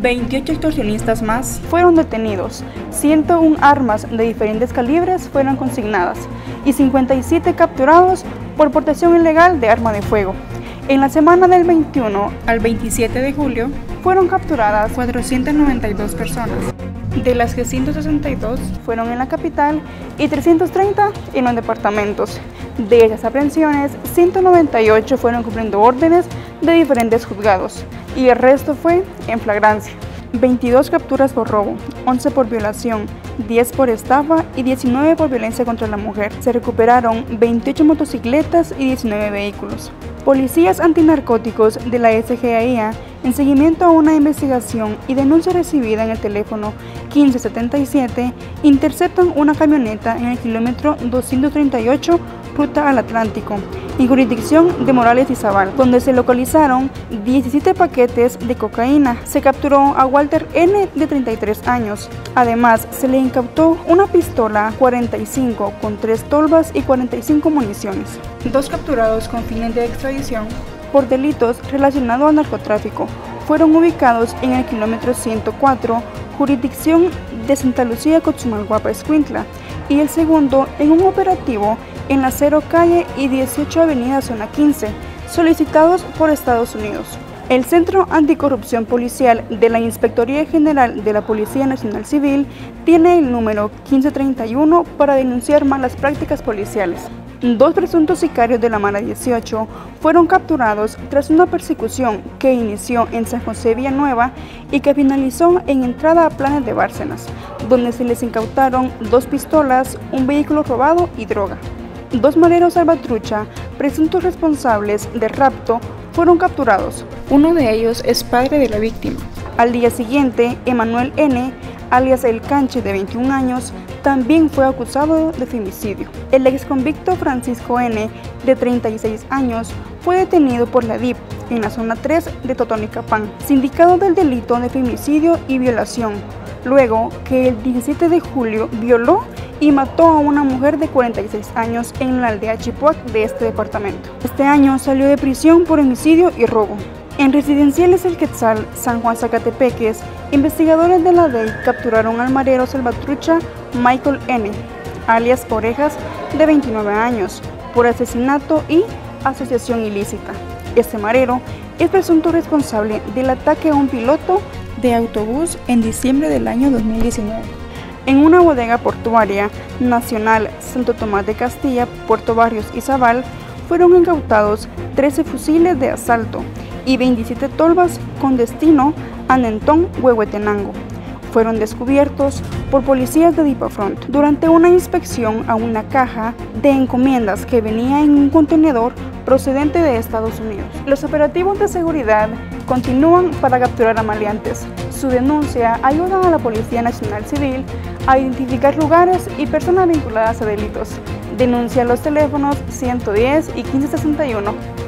28 extorsionistas más fueron detenidos, 101 armas de diferentes calibres fueron consignadas y 57 capturados por portación ilegal de arma de fuego. En la semana del 21 al 27 de julio fueron capturadas 492 personas, de las que 162 fueron en la capital y 330 en los departamentos. De esas aprehensiones, 198 fueron cumpliendo órdenes de diferentes juzgados y el resto fue en flagrancia. 22 capturas por robo, 11 por violación, 10 por estafa y 19 por violencia contra la mujer. Se recuperaron 28 motocicletas y 19 vehículos. Policías antinarcóticos de la SGAIA, en seguimiento a una investigación y denuncia recibida en el teléfono 1577, interceptan una camioneta en el kilómetro 238 ruta al Atlántico, en jurisdicción de Morales y Zabal, donde se localizaron 17 paquetes de cocaína. Se capturó a Walter N. de 33 años. Además, se le incautó una pistola 45 con 3 tolvas y 45 municiones. Dos capturados con fines de extradición por delitos relacionados al narcotráfico fueron ubicados en el kilómetro 104, jurisdicción de Santa Lucía, Cochumalguapa, Escuintla, y el segundo en un operativo en la 0 Calle y 18 Avenida Zona 15, solicitados por Estados Unidos. El Centro Anticorrupción Policial de la Inspectoría General de la Policía Nacional Civil tiene el número 1531 para denunciar malas prácticas policiales. Dos presuntos sicarios de la Mara 18 fueron capturados tras una persecución que inició en San José Villanueva y que finalizó en entrada a Planes de Bárcenas, donde se les incautaron dos pistolas, un vehículo robado y droga. Dos mareros salvatrucha, presuntos responsables de rapto, fueron capturados. Uno de ellos es padre de la víctima. Al día siguiente, Emanuel N., alias El Canche, de 21 años, también fue acusado de femicidio. El ex convicto Francisco N., de 36 años, fue detenido por la DIP en la zona 3 de Totonicapán, sindicado del delito de femicidio y violación, luego que el 17 de julio violó y mató a una mujer de 46 años en la aldea Chipuac de este departamento. Este año salió de prisión por homicidio y robo. En residenciales El Quetzal, San Juan Zacatepeques, investigadores de la DEI capturaron al marero salvatrucha Michael N., alias Orejas, de 29 años, por asesinato y asociación ilícita. Este marero es presunto responsable del ataque a un piloto de autobús en diciembre del año 2019. En una bodega portuaria nacional Santo Tomás de Castilla, Puerto Barrios y Zabal fueron incautados 13 fusiles de asalto y 27 tolvas con destino a Nentón, Huehuetenango. Fueron descubiertos por policías de Dipafront durante una inspección a una caja de encomiendas que venía en un contenedor procedente de Estados Unidos. Los operativos de seguridad continúan para capturar a maleantes. Su denuncia ayuda a la Policía Nacional Civil a identificar lugares y personas vinculadas a delitos. Denuncia los teléfonos 110 y 1561